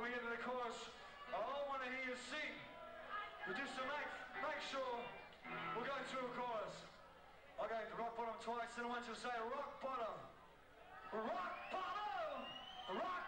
when we get to the chorus, oh, I want to hear you sing. But just to make, make sure we're going through a chorus. To rock bottom twice, and I want you to say rock bottom. Rock bottom! Rock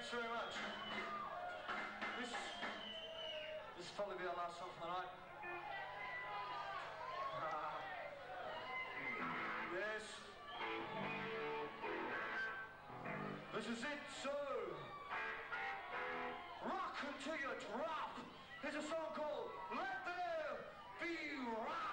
Thanks very much. This, this will probably be our last song for the night. Ah. yes. This is it, so. Rock until you drop. Here's a song called Let There Be Rock.